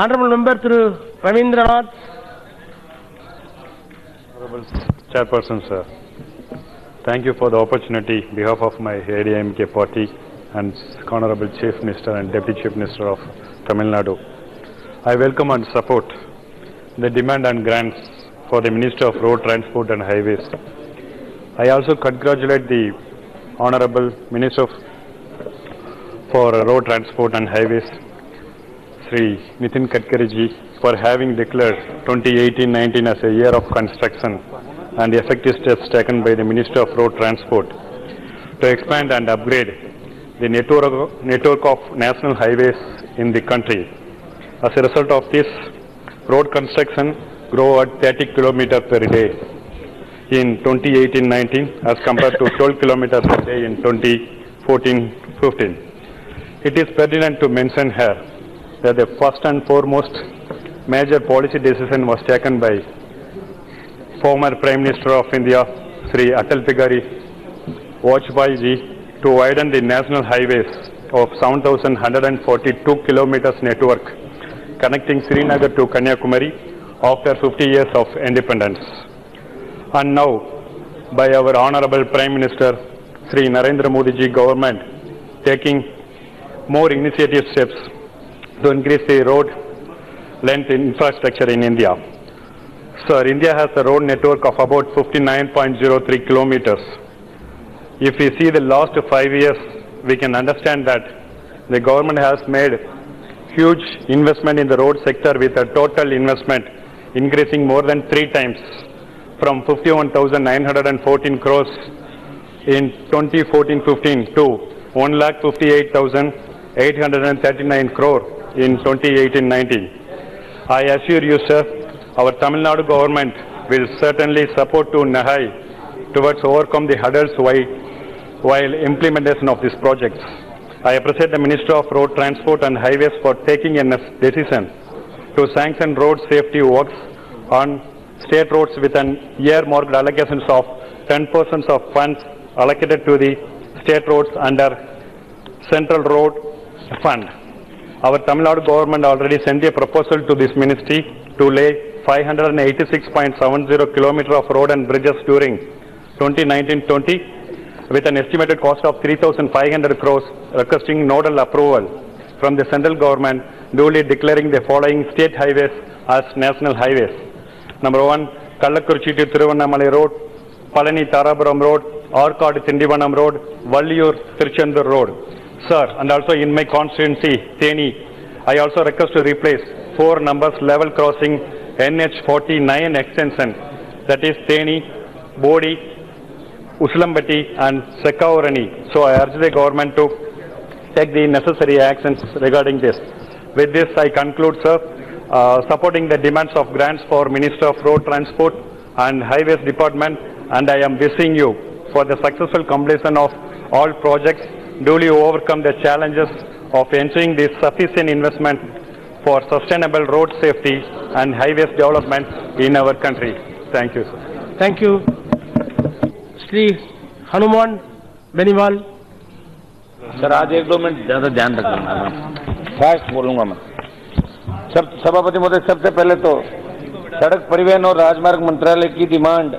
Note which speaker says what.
Speaker 1: Honorable Member through Ravindranath.
Speaker 2: Honorable Chairperson, sir. Thank you for the opportunity on behalf of my ADMK party and Honorable Chief Minister and Deputy Chief Minister of Tamil Nadu. I welcome and support the demand and grants for the Minister of Road Transport and Highways. I also congratulate the Honorable Minister for Road Transport and Highways, Sri Nitin Gadkari for having declared 2018-19 as a year of construction and the effective steps taken by the Minister of Road Transport to expand and upgrade the network, network of national highways in the country. As a result of this, road construction grow at 30 kilometers per day in 2018-19 as compared to 12 kilometers per day in 2014-15. It is pertinent to mention here that the first and foremost major policy decision was taken by former Prime Minister of India, Sri Atal Bihari Vajpayee ji, to widen the national highways of 7,142 kilometers network connecting Srinagar to Kanyakumari after 50 years of independence. And now, by our Honorable Prime Minister, Sri Narendra Modi ji government, taking more initiative steps to increase the road length infrastructure in India. Sir, India has a road network of about 59.03 kilometers. If we see the last five years, we can understand that the government has made huge investment in the road sector with a total investment increasing more than three times from 51,914 crores in 2014-15 to 1,58,839 crore in 2018-19. I assure you, sir, our Tamil Nadu government will certainly support to NHAI towards overcome the hurdles while, implementation of these projects. I appreciate the Minister of Road Transport and Highways for taking a decision to sanction road safety works on state roads with an earmarked allocations of 10% of funds allocated to the state roads under Central Road Fund. Our Tamil Nadu government already sent a proposal to this ministry to lay 586.70 kilometer of road and bridges during 2019-20 with an estimated cost of 3,500 crores requesting nodal approval from the central government duly declaring the following state highways as national highways. Number one, Kallakurichi to Thiruvannamalai Road, Palani Dharapuram Road, Arcot Tindivanam Road, Valliyur Tiruchendur Road. Sir, and also in my constituency, Theni, I also request to replace four numbers level crossing NH 49 extension, that is Theni, Bodi, Usilampatti and Chekkanurani. So I urge the government to take the necessary actions regarding this. With this, I conclude, sir, uh, supporting the demands of grants for Minister of Road Transport and Highways Department, and I am wishing you for the successful completion of all projects, duly overcome the challenges of ensuring the sufficient investment for sustainable road safety and highways development in our country. Thank you, sir.
Speaker 1: Thank you. Sri Hanuman Beniwal.
Speaker 3: Sir, आज एक दो minute ज़्यादा ध्यान रखना fast बोलूंगा मैं सब सभापति महोदय सबसे पहले तो सड़क परिवहन और राजमार्ग मंत्रालय की डिमांड